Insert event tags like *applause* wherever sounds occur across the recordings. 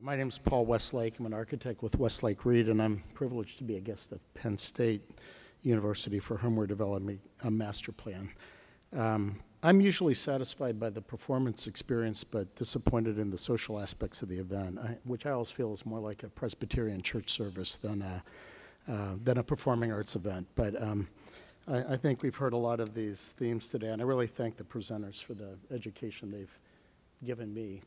My name is Paul Westlake. I'm an architect with Westlake Reed, and I'm privileged to be a guest of Penn State University for whom we're developing a master plan. Um, I'm usually satisfied by the performance experience, but disappointed in the social aspects of the event, I, which I always feel is more like a Presbyterian church service than a, uh, than a performing arts event. But um, I, I, think we've heard a lot of these themes today, and I really thank the presenters for the education they've given me.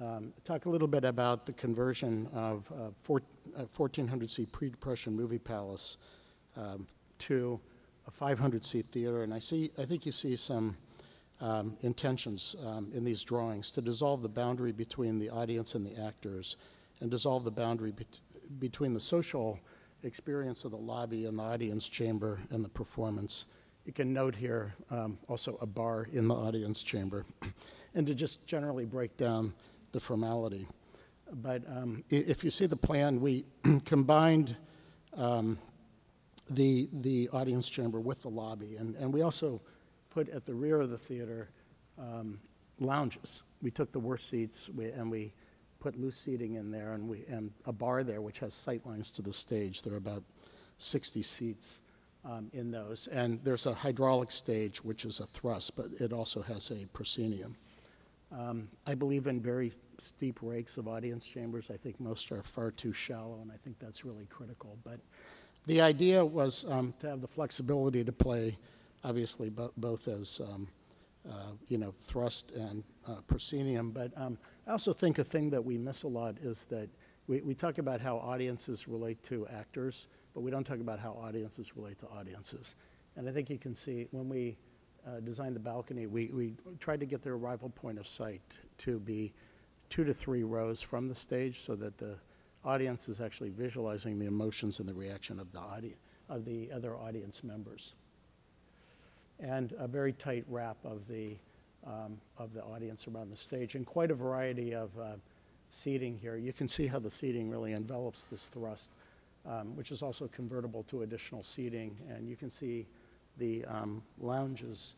Um, talk a little bit about the conversion of uh, four, uh, 1400 seat pre-depression movie palace um, to a 500 seat theater. And I see, I think you see some um, intentions um, in these drawings to dissolve the boundary between the audience and the actors and dissolve the boundary be between the social experience of the lobby and the audience chamber and the performance. You can note here um, also a bar in the audience chamber *clears throat* and to just generally break down the formality. But um, if you see the plan, we *clears throat* combined um, the, the audience chamber with the lobby. And, and we also put at the rear of the theater um, lounges. We took the worst seats we, and we put loose seating in there and, we, and a bar there which has sight lines to the stage. There are about 60 seats um, in those. And there's a hydraulic stage which is a thrust, but it also has a proscenium. Um, I believe in very steep rakes of audience chambers. I think most are far too shallow, and I think that's really critical. But the idea was um, to have the flexibility to play, obviously, bo both as um, uh, you know thrust and uh, proscenium. But um, I also think a thing that we miss a lot is that we, we talk about how audiences relate to actors, but we don't talk about how audiences relate to audiences. And I think you can see when we uh, designed the balcony, we, we tried to get the arrival point of sight to be two to three rows from the stage so that the audience is actually visualizing the emotions and the reaction of the audience, of the other audience members. And a very tight wrap of the, um, of the audience around the stage and quite a variety of uh, seating here. You can see how the seating really envelops this thrust, um, which is also convertible to additional seating. And you can see the um, lounges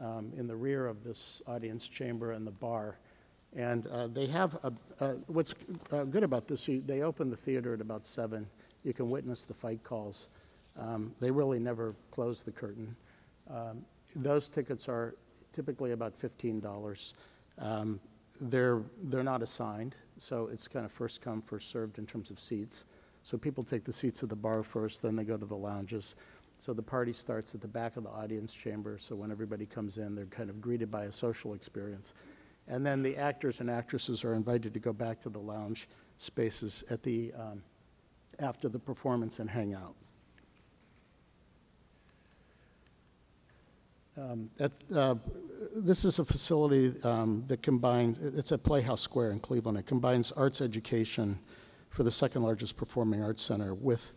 um, in the rear of this audience chamber and the bar and uh, they have, a, uh, what's uh, good about this, they open the theater at about 7. You can witness the fight calls. Um, they really never close the curtain. Um, those tickets are typically about $15. Um, they're, they're not assigned, so it's kind of first come, first served in terms of seats. So people take the seats at the bar first, then they go to the lounges. So the party starts at the back of the audience chamber, so when everybody comes in, they're kind of greeted by a social experience. And then the actors and actresses are invited to go back to the lounge spaces at the, um, after the performance and hang out. Um, at, uh, this is a facility um, that combines, it's at Playhouse Square in Cleveland. It combines arts education for the second largest performing arts center with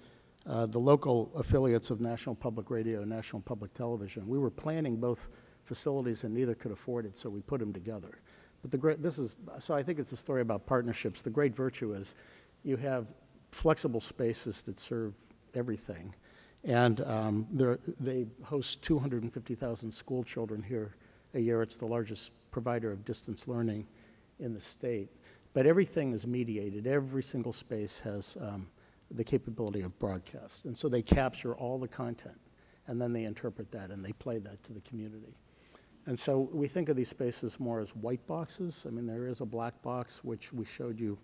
uh, the local affiliates of National Public Radio and National Public Television. We were planning both facilities and neither could afford it, so we put them together. But the great, this is, so I think it's a story about partnerships. The great virtue is you have flexible spaces that serve everything. And um, they host 250,000 school children here a year. It's the largest provider of distance learning in the state. But everything is mediated. Every single space has um, the capability of broadcast. And so they capture all the content, and then they interpret that and they play that to the community. And so we think of these spaces more as white boxes. I mean, there is a black box, which we showed you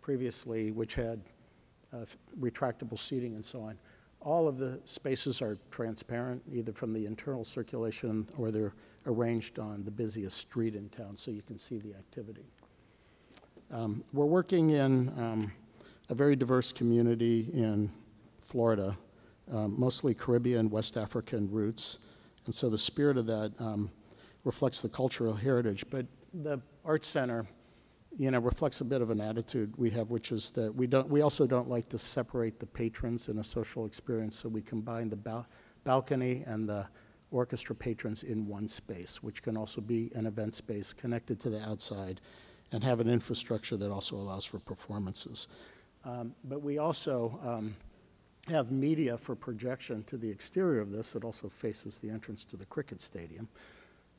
previously, which had uh, retractable seating and so on. All of the spaces are transparent, either from the internal circulation or they're arranged on the busiest street in town so you can see the activity. Um, we're working in um, a very diverse community in Florida, um, mostly Caribbean, West African roots. And so the spirit of that um, reflects the cultural heritage. But the Arts Center, you know, reflects a bit of an attitude we have, which is that we don't. We also don't like to separate the patrons in a social experience, so we combine the ba balcony and the orchestra patrons in one space, which can also be an event space connected to the outside, and have an infrastructure that also allows for performances. Um, but we also um, have media for projection to the exterior of this that also faces the entrance to the cricket stadium.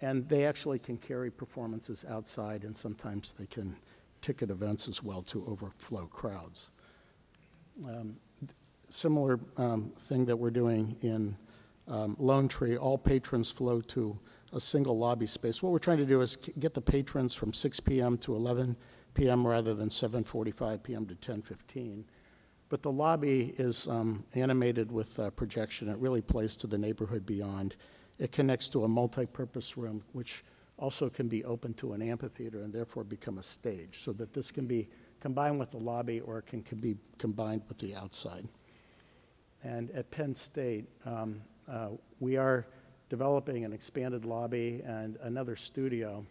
And they actually can carry performances outside, and sometimes they can ticket events as well to overflow crowds. Um, Similar um, thing that we're doing in um, Lone Tree, all patrons flow to a single lobby space. What we're trying to do is get the patrons from 6 PM to 11 PM rather than 7:45 PM to 10:15. But the lobby is um, animated with uh, projection. It really plays to the neighborhood beyond. It connects to a multi-purpose room, which also can be open to an amphitheater and therefore become a stage, so that this can be combined with the lobby or it can, can be combined with the outside. And at Penn State, um, uh, we are developing an expanded lobby and another studio.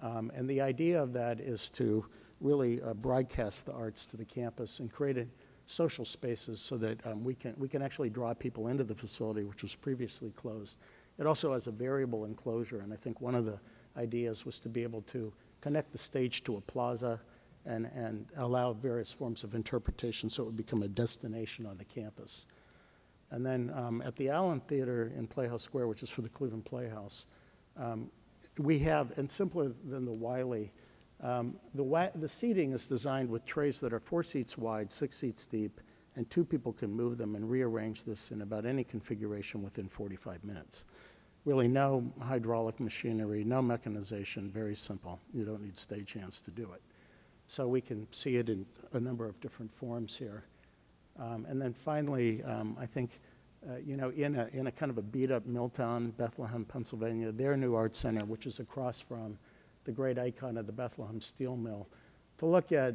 Um, and the idea of that is to really uh, broadcast the arts to the campus and create a, social spaces so that um, we, can, we can actually draw people into the facility, which was previously closed. It also has a variable enclosure, and I think one of the ideas was to be able to connect the stage to a plaza and, and allow various forms of interpretation so it would become a destination on the campus. And then um, at the Allen Theater in Playhouse Square, which is for the Cleveland Playhouse, um, we have, and simpler than the Wyly, um, the, the seating is designed with trays that are four seats wide, six seats deep, and two people can move them and rearrange this in about any configuration within 45 minutes. Really, no hydraulic machinery, no mechanization, very simple. You don't need stagehands to do it. So we can see it in a number of different forms here. Um, and then finally, um, I think, uh, you know, in a, in a kind of a beat up Milltown, Bethlehem, Pennsylvania, their new art center, which is across from the great icon of the Bethlehem Steel Mill, to look at,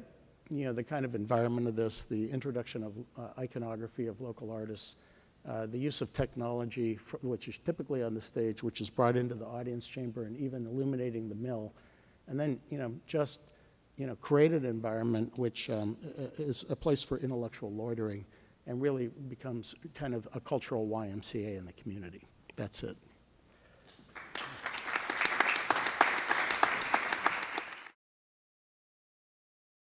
you know, the kind of environment of this, the introduction of uh, iconography of local artists, uh, the use of technology, fr- which is typically on the stage, which is brought into the audience chamber and even illuminating the mill, and then, you know, just you know, create an environment which um, is a place for intellectual loitering and really becomes kind of a cultural YMCA in the community. That's it.